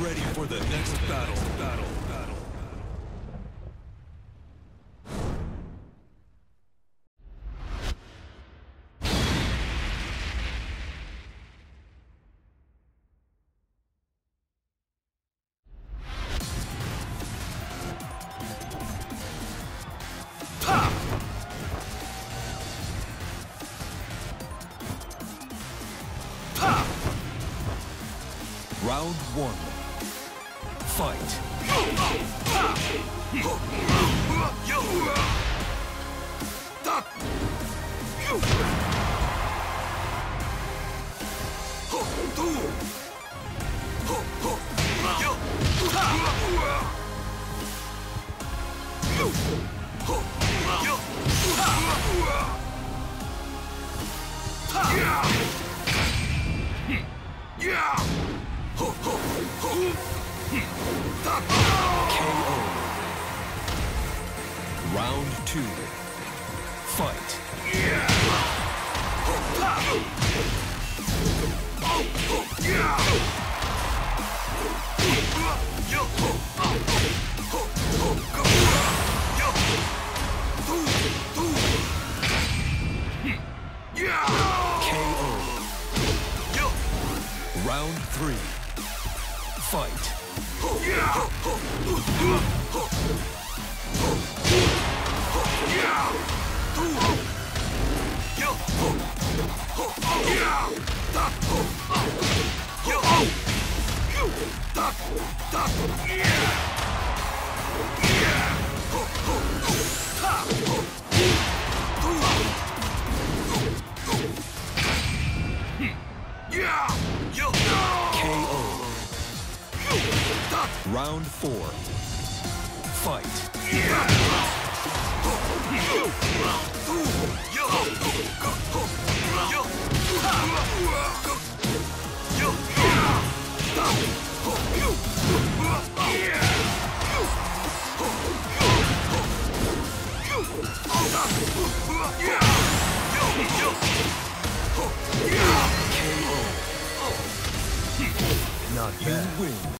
ready for the next battle. Battle. Battle. Round one. Fight. KO. Round two. Fight. KO. Round three. Fight. KO. Round four. Fight. Not bad. You win.